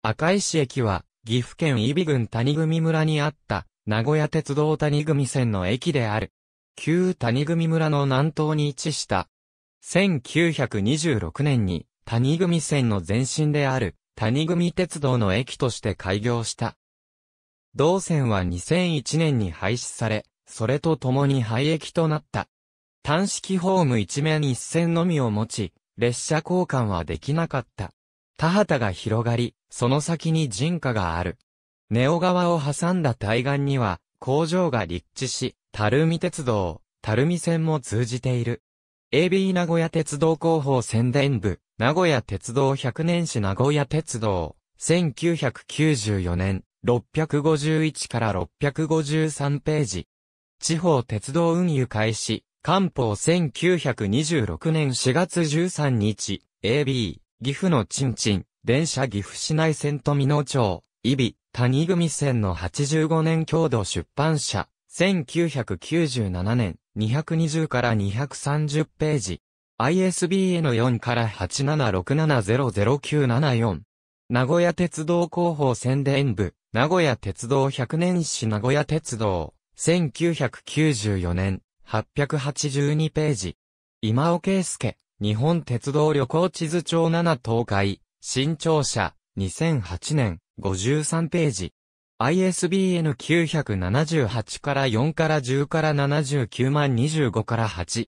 赤石駅は、岐阜県揖斐郡谷組村にあった、名古屋鉄道谷組線の駅である。旧谷組村の南東に位置した。1926年に、谷組線の前身である、谷組鉄道の駅として開業した。同線は2001年に廃止され、それと共に廃駅となった。単式ホーム一面一線のみを持ち、列車交換はできなかった。田畑が広がり、その先に人家がある。ネオ川を挟んだ対岸には、工場が立地し、垂水鉄道、垂水線も通じている。AB 名古屋鉄道広報宣伝部、名古屋鉄道100年史名古屋鉄道、1994年、651から653ページ。地方鉄道運輸開始、官報1926年4月13日、AB、岐阜のちんちん、電車岐阜市内線と美濃町、伊比、谷組線の85年郷土出版社、1997年、220から230ページ。ISBN 4から8767000974。名古屋鉄道広報宣伝部、名古屋鉄道100年史名古屋鉄道、1994年、882ページ。今尾圭介、日本鉄道旅行地図帳7東海、新潮社、2008年、53ページ。ISBN 978から4から10から79万25から8。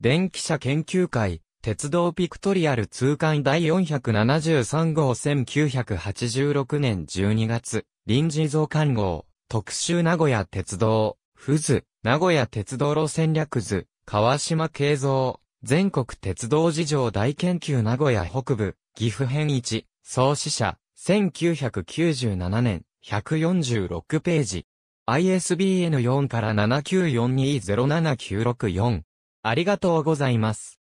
電気車研究会、鉄道ピクトリアル通貫第473号1986年12月、臨時増刊号、特集名古屋鉄道、富士、名古屋鉄道路戦略図、川島慶三、全国鉄道事情大研究名古屋北部、岐阜編1、創始者、1997年、146ページ。ISBN 4から7942079664。ありがとうございます。